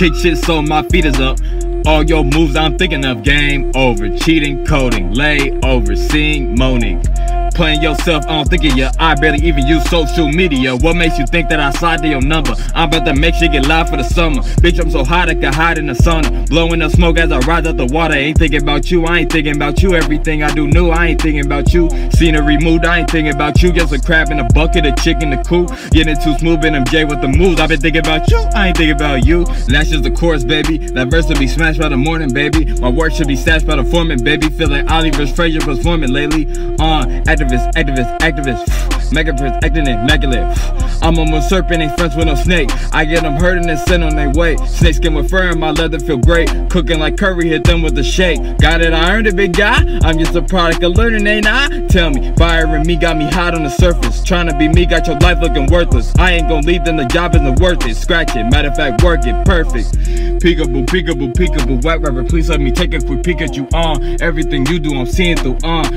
kick shit so my feet is up. All your moves I'm thinking of. Game over. Cheating, coding, lay over, seeing, moaning. Playing yourself, I don't think of you. I barely even use social media. What makes you think that I slide to your number? I'm about to make shit get live for the summer. Bitch, I'm so hot I can hide in the sun. Blowing up smoke as I rise out the water. Ain't thinking about you, I ain't thinking about you. Everything I do new, I ain't thinking about you. Scenery mood, I ain't thinking about you. Just a crab in a bucket, a chick in the coop. Getting too smooth in MJ with the moves. i been thinking about you, I ain't thinking about you. That's just the chorus, baby. That verse will be smashed by the morning, baby. My work should be stashed by the foreman, baby. Feel like Ali vs. Frazier performing lately. Uh, activist, activist, activist. Megaverse acting immaculate. I'm a serpent, ain't friends with no snake. I get them hurting and send on their way. Snake skin with fur and my leather feel great. Cooking like curry, hit them with a shake. Got it, I earned it, big guy. I'm just a product of learning, ain't I? Tell me, firing me got me hot on the surface. Trying to be me got your life looking worthless. I ain't gonna leave, then the job isn't worth it. Scratch it, matter of fact, work it, perfect. Peekaboo, peekaboo, peekaboo, wet rapper, please let me take a quick peek at you on. Everything you do, I'm seeing through on. Uh.